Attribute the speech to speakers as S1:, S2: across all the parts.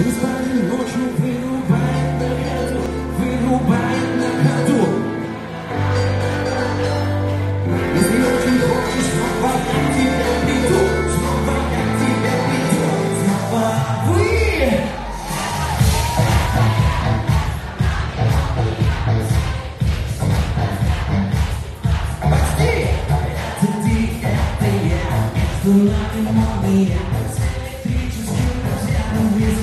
S1: Испани ночью вырубает на ходу, вырубает на ходу. Если очень хочешь, снова я тебя приду, снова я тебя приду, снова вы. Почти! Это ты, это я, между нами молния.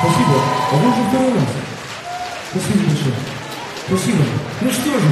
S1: Спасибо. А вы уже раз. Спасибо большое. Спасибо. Ну что же,